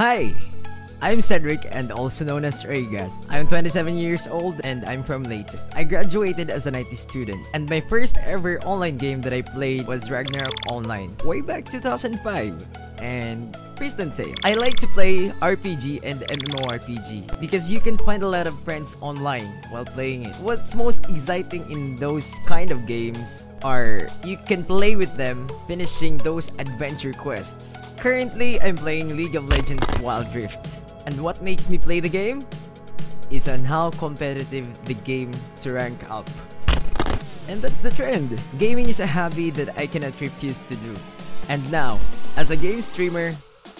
Hi! I'm Cedric and also known as Raegaz. I'm 27 years old and I'm from Leyte. I graduated as an IT student and my first ever online game that I played was Ragnarok Online way back 2005. And please don't I like to play RPG and MMORPG because you can find a lot of friends online while playing it. What's most exciting in those kind of games are you can play with them finishing those adventure quests. Currently, I'm playing League of Legends Wild Rift. And what makes me play the game? Is on how competitive the game to rank up. And that's the trend. Gaming is a hobby that I cannot refuse to do. And now, as a game streamer,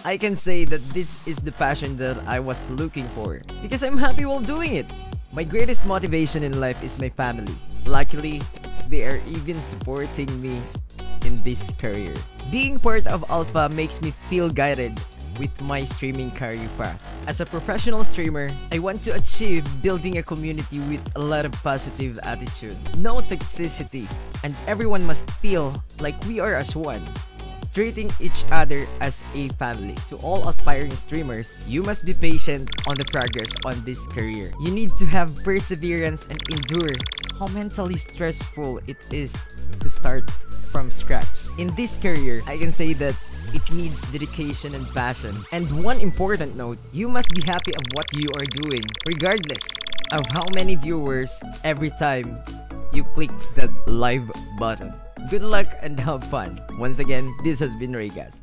I can say that this is the passion that I was looking for because I'm happy while doing it. My greatest motivation in life is my family. Luckily, they are even supporting me in this career. Being part of Alpha makes me feel guided with my streaming career path. As a professional streamer, I want to achieve building a community with a lot of positive attitude, no toxicity, and everyone must feel like we are as one treating each other as a family. To all aspiring streamers, you must be patient on the progress on this career. You need to have perseverance and endure how mentally stressful it is to start from scratch. In this career, I can say that it needs dedication and passion. And one important note, you must be happy of what you are doing, regardless of how many viewers every time you click that live button. Good luck and have fun. Once again, this has been Raegaz.